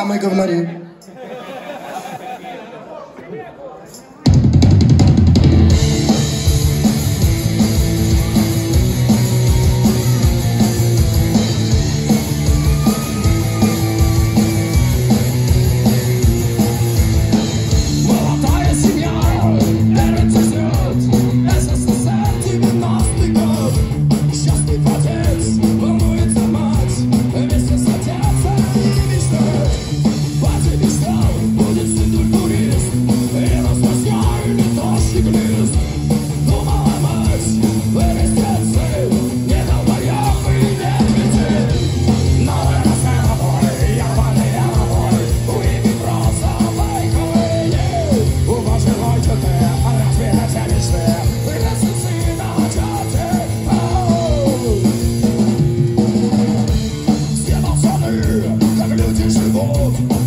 am I,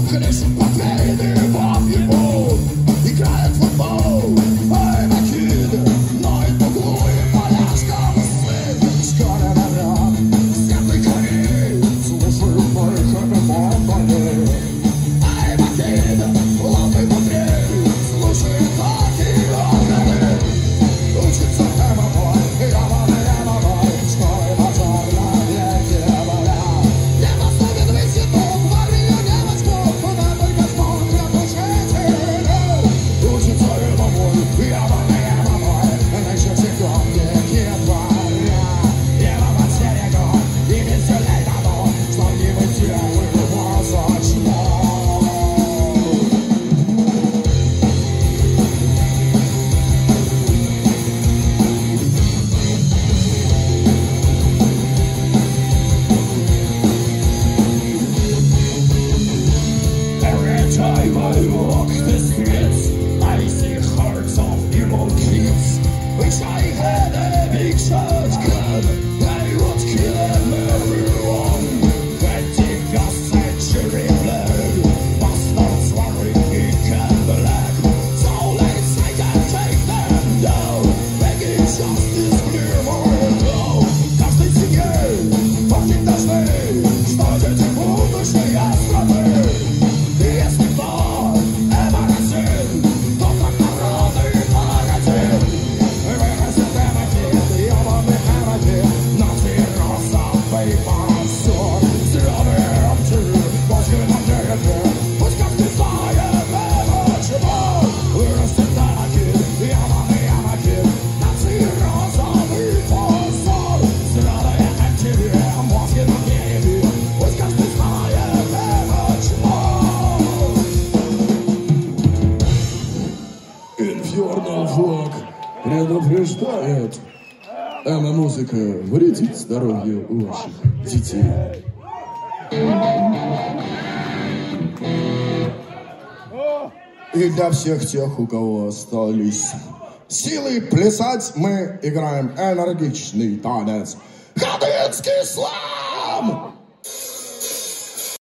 crees un papel. We are дежурный флаг предупреждает. Эма музыка вредит здоровью ваших детей. И для всех тех, у кого остались силы плясать, мы играем энергичный танец. Ходынский слам!